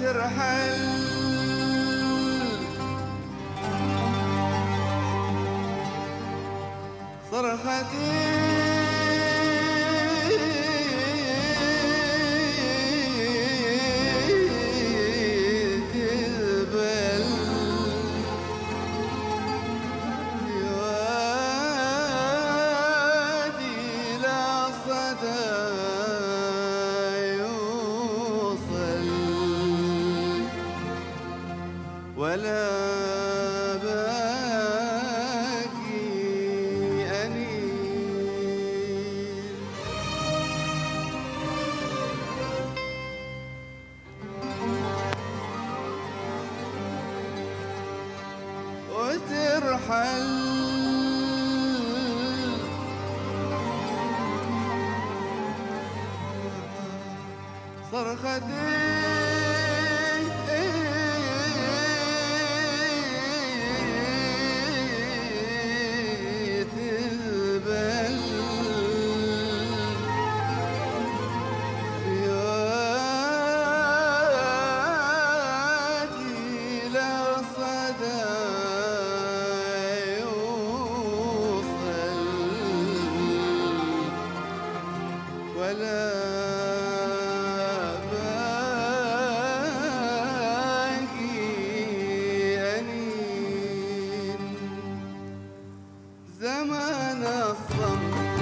وترحل صرختي ولا باقي أنين وترحل صرختي.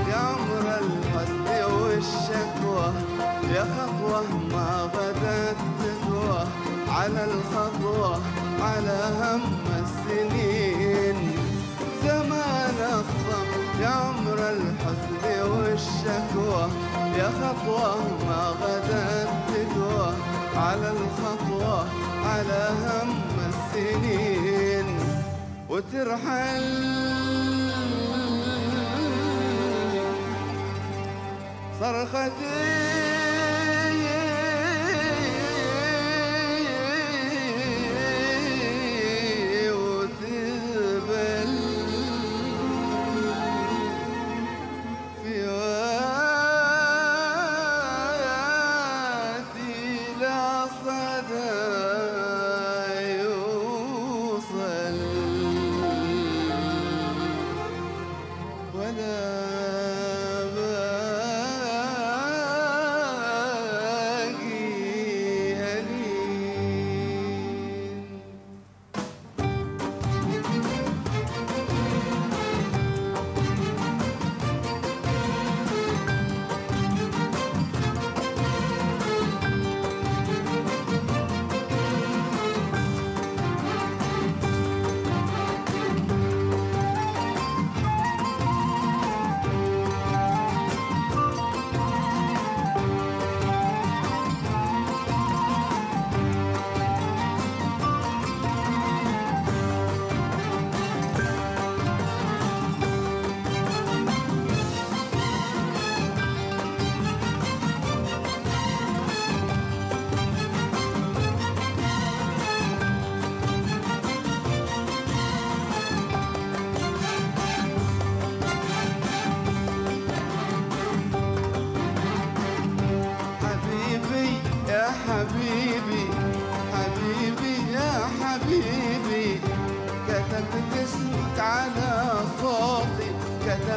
يا عمر الحزن والشكوى يا خطوة ما بدت تقوى على الخطوة على هم السنين زمان الصمت يا عمر الحزن والشكوى خطوة ما غدت تقوى على الخطوة على هم السنين. وترحل. صرختي.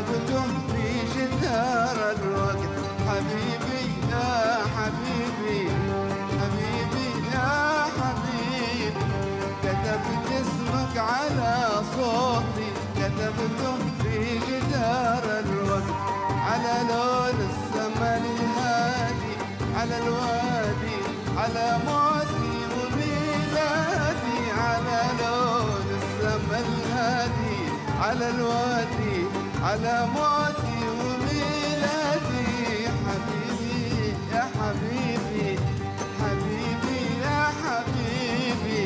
كتبته في جدار الوقت. حبيبي يا حبيبي حبيبي يا حبيبي. كتبت اسمك على صوتي. كتبته في جدار الوقت. على لون السما الهادي على الوادي على موتي وميلادي. على لون السما الهادي على الوادي على موتي وميلادي. حبيبي يا حبيبي حبيبي يا حبيبي.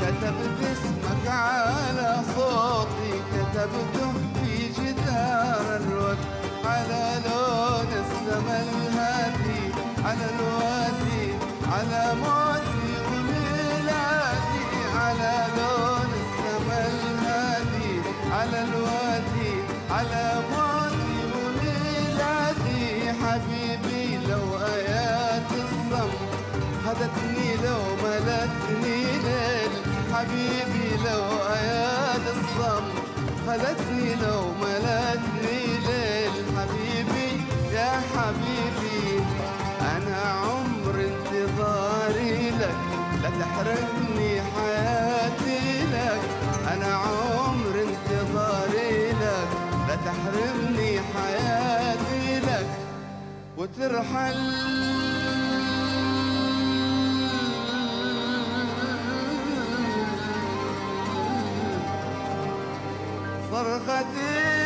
كتبت اسمك على صوتي كتبته في جدار الوقت على لون السما الهادي على الوادي على موتي وميلادي. على لون السما الهادي على الوادي. على موتي وميلادي حبيبي لو آيات الصمت خدتني لو ملتني ليل حبيبي لو اياد الصم خدتني لو ملتني ليل حبيبي يا حبيبي أنا عمر انتظاري لك لا تحرمني حياتي لك أنا عمر تحرمني حياتي لك وترحل. صرختي